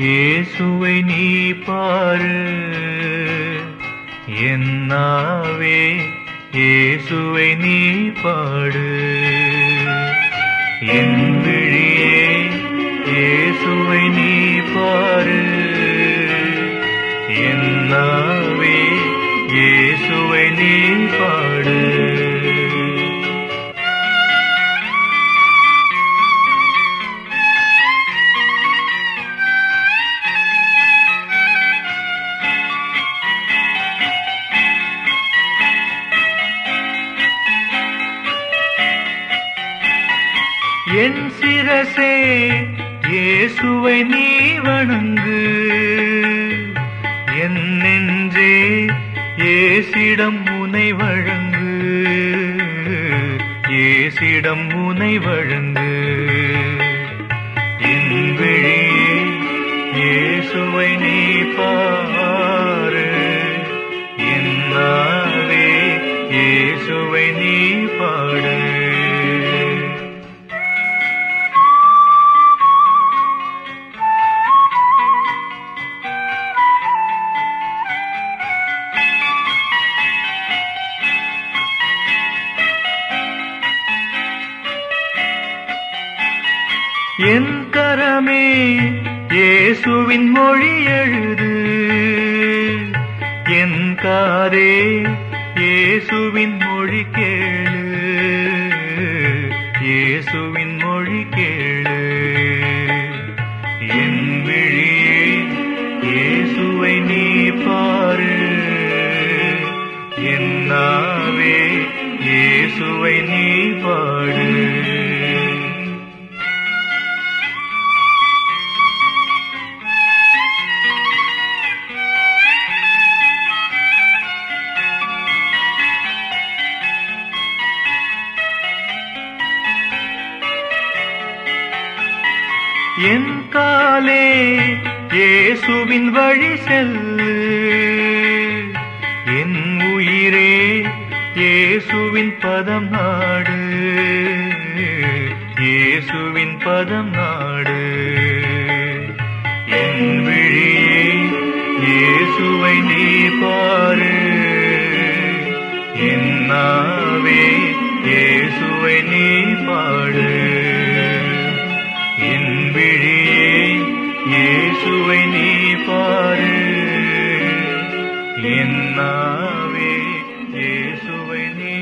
இயேசுவை நீ பாரு. என்னாவே இயேசுவை நீ பாடு. என் விழியே இயேசுவை நீ பாரு. என்னாவே இயேசுவை நீ பாடு. என் சிரசே இயேசுவை நீ வணங்கு. என் நெஞ்சே ஏசிடம் முனை வழங்கு. ஏசிடம் முனை வழங்கு. என் விழியே இயேசுவை நீ பாரு. என்னாவே இயேசுவை நீ பாடு. என் கரமே இயேசுவின் மொழி எழுது. என் காதே இயேசுவின் மொழி கேளு. இயேசுவின் மொழி கேளு. என் விழியே இயேசுவை நீ பாரு. என்னாவே இயேசுவை நீ பாடு. என் காலே இயேசுவின் வழி செல்லு. என் உயிரே இயேசுவின் பதம் நாடு. இயேசுவின் பதம் நாடு. என் விழியே இயேசுவை நீ பாரு. என் நாவே இயேசுவை நீ பாடு. விழியே இயேசுவை நீ பாரு. என் இயேசுவை நீ